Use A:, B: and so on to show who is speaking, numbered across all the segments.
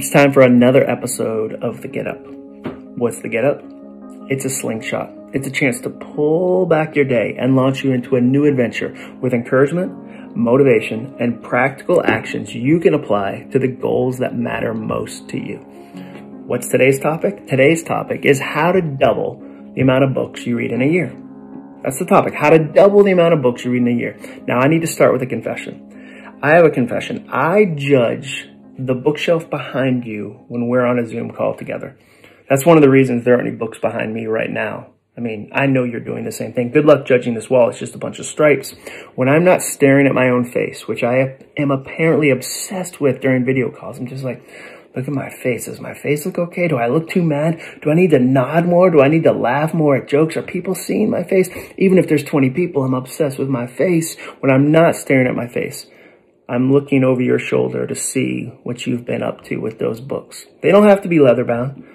A: It's time for another episode of The Get Up. What's The Get Up? It's a slingshot. It's a chance to pull back your day and launch you into a new adventure with encouragement, motivation, and practical actions you can apply to the goals that matter most to you. What's today's topic? Today's topic is how to double the amount of books you read in a year. That's the topic, how to double the amount of books you read in a year. Now I need to start with a confession. I have a confession. I judge the bookshelf behind you when we're on a Zoom call together. That's one of the reasons there aren't any books behind me right now. I mean, I know you're doing the same thing. Good luck judging this wall. It's just a bunch of stripes. When I'm not staring at my own face, which I am apparently obsessed with during video calls, I'm just like, look at my face. Does my face look okay? Do I look too mad? Do I need to nod more? Do I need to laugh more at jokes? Are people seeing my face? Even if there's 20 people, I'm obsessed with my face when I'm not staring at my face. I'm looking over your shoulder to see what you've been up to with those books. They don't have to be leather bound.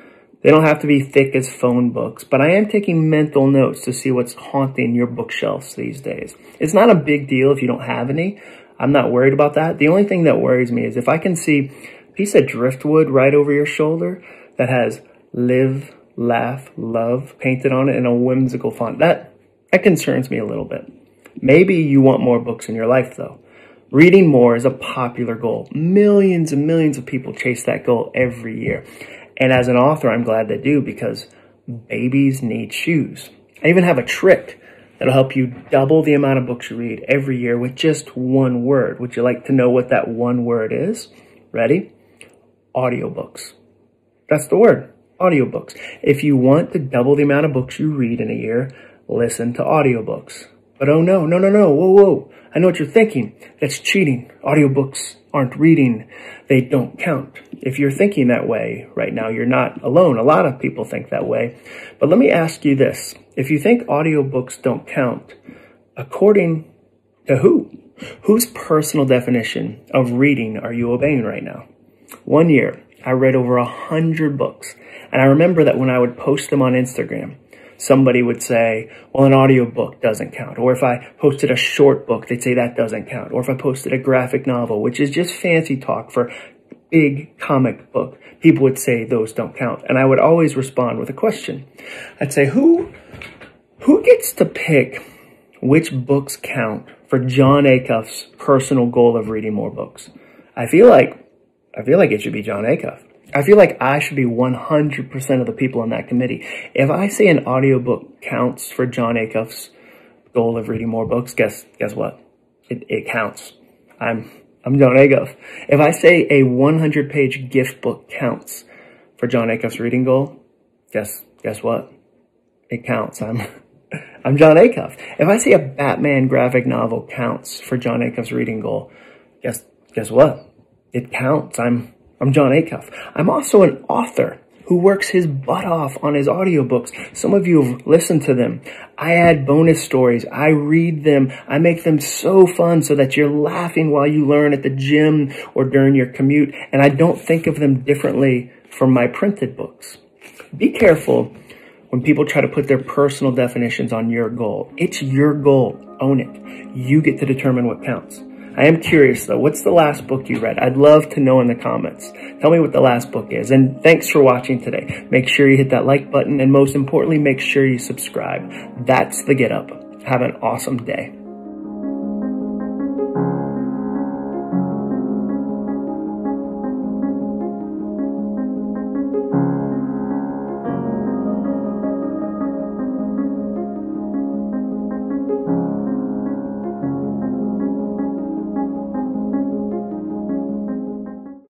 A: They don't have to be thick as phone books, but I am taking mental notes to see what's haunting your bookshelves these days. It's not a big deal if you don't have any. I'm not worried about that. The only thing that worries me is if I can see a piece of driftwood right over your shoulder that has live, laugh, love painted on it in a whimsical font. That, that concerns me a little bit. Maybe you want more books in your life though. Reading more is a popular goal. Millions and millions of people chase that goal every year. And as an author, I'm glad they do because babies need shoes. I even have a trick that'll help you double the amount of books you read every year with just one word. Would you like to know what that one word is? Ready? Audiobooks. That's the word. Audiobooks. If you want to double the amount of books you read in a year, listen to audiobooks. But oh no, no, no, no, whoa, whoa. I know what you're thinking. That's cheating. Audiobooks aren't reading. They don't count. If you're thinking that way right now, you're not alone. A lot of people think that way. But let me ask you this. If you think audiobooks don't count, according to who? Whose personal definition of reading are you obeying right now? One year, I read over a hundred books. And I remember that when I would post them on Instagram, somebody would say, well, an audiobook doesn't count. Or if I posted a short book, they'd say that doesn't count. Or if I posted a graphic novel, which is just fancy talk for big comic book, people would say those don't count. And I would always respond with a question. I'd say, who, who gets to pick which books count for Jon Acuff's personal goal of reading more books? I feel like, I feel like it should be Jon Acuff. I feel like I should be 100% of the people on that committee. If I say an audiobook counts for Jon Acuff's goal of reading more books, guess guess what? It, it counts. I'm I'm Jon Acuff. If I say a 100-page gift book counts for Jon Acuff's reading goal, guess guess what? It counts. I'm I'm Jon Acuff. If I say a Batman graphic novel counts for Jon Acuff's reading goal, guess guess what? It counts. I'm I'm Jon Acuff. I'm also an author who works his butt off on his audiobooks. Some of you have listened to them. I add bonus stories. I read them. I make them so fun so that you're laughing while you learn at the gym or during your commute. And I don't think of them differently from my printed books. Be careful when people try to put their personal definitions on your goal. It's your goal. Own it. You get to determine what counts. I am curious though, what's the last book you read? I'd love to know in the comments. Tell me what the last book is. And thanks for watching today. Make sure you hit that like button and most importantly, make sure you subscribe. That's the Get Up. Have an awesome day.